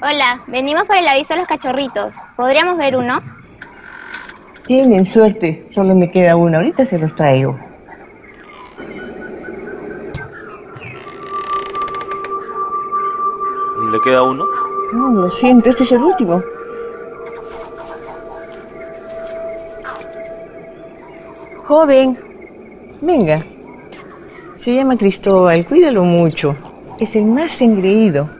Hola, venimos por el aviso de los cachorritos. ¿Podríamos ver uno? Tienen suerte, solo me queda uno. Ahorita se los traigo. ¿Le queda uno? No, lo siento, este es el último. Joven, venga. Se llama Cristóbal, cuídalo mucho. Es el más engreído.